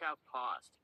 Workout paused.